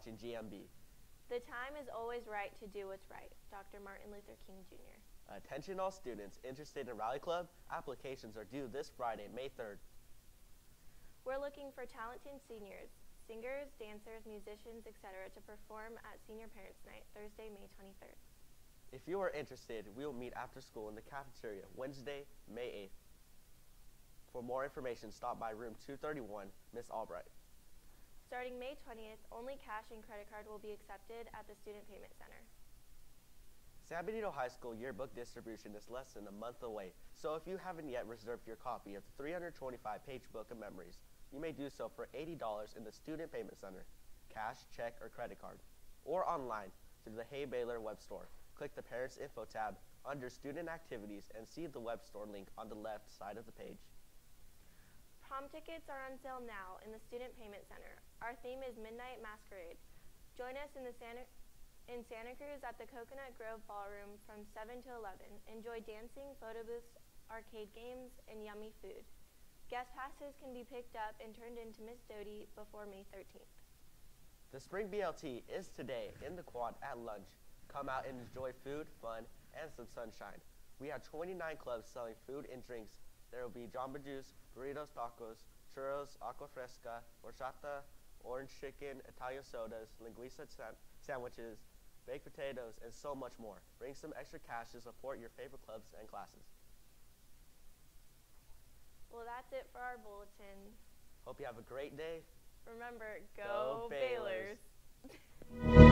watching GMB. The time is always right to do what's right. Dr. Martin Luther King Jr. Attention all students interested in Rally Club, applications are due this Friday, May 3rd. We're looking for talented seniors, singers, dancers, musicians, etc. to perform at Senior Parents Night, Thursday, May 23rd. If you are interested, we will meet after school in the cafeteria Wednesday, May 8th. For more information, stop by room 231, Miss Albright. Starting May 20th, only cash and credit card will be accepted at the Student Payment Center. San Benito High School yearbook distribution is less than a month away, so if you haven't yet reserved your copy of the 325-page book of memories, you may do so for $80 in the Student Payment Center, cash, check, or credit card, or online through the Hay Baler web store. Click the Parents Info tab under Student Activities and see the web store link on the left side of the page. Prom tickets are on sale now in the Student Payment Center. Our theme is Midnight Masquerade. Join us in the Santa in Santa Cruz at the Cocoanut Grove Ballroom from 7 to 11. Enjoy dancing, photo booths, arcade games, and yummy food. Guest passes can be picked up and turned into Miss Doty before May 13th. The Spring BLT is today in the quad at lunch. Come out and enjoy food, fun, and some sunshine. We have 29 clubs selling food and drinks. There will be Jamba Juice, burritos, tacos, churros, agua fresca, horchata, orange chicken, Italian sodas, linguiça sa- sandwiches, baked potatoes, and so much more. Bring some extra cash to support your favorite clubs and classes. Well, that's it for our bulletin. Hope you have a great day. Remember, Go go, Balers. Balers.